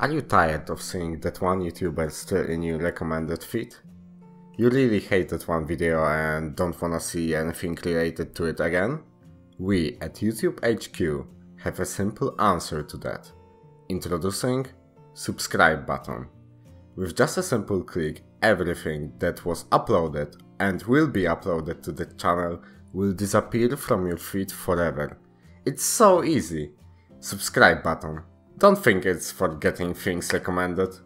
Are you tired of seeing that one YouTuber still in your recommended feed? You really hate that one video and don't wanna see anything related to it again? We at YouTube HQ have a simple answer to that. Introducing subscribe button. With just a simple click, everything that was uploaded and will be uploaded to the channel will disappear from your feed forever. It's so easy. Subscribe button. Don't think it's for getting things recommended.